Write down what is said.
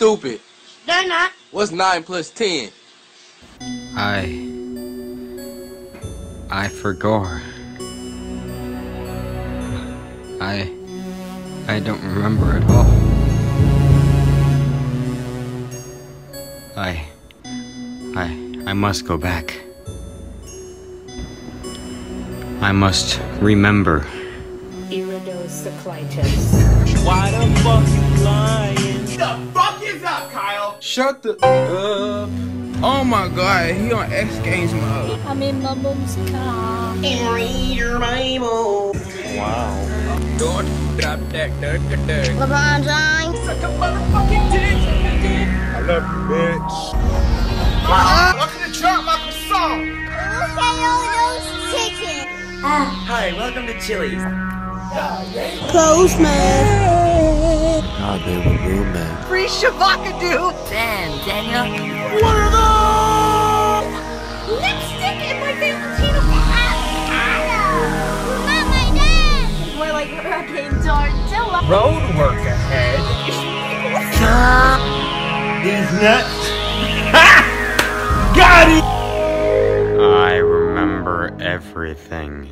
stupid. They're not. What's 9 plus 10? I. I forgot. I. I don't remember at all. I. I. I must go back. I must remember. Iridocyclitis. Why the fuck you lying? Shut the up. Oh my god, he on X Games mode. I'm in my mom's car. And read your Bible. Wow. Don't drop that dirt, dirt, dirt. LeBron James. I love you, bitch. Welcome to Drop My Croissant. Look at all those chickens. Hi, welcome to Chili's. Postman. God, they were roommates. Free Shavakadu. Damn, Daniel. Lipstick in my Valentino hat. Not my dad. More like Hurricane Tortilla. Road work ahead. These nuts. Got it! I remember everything.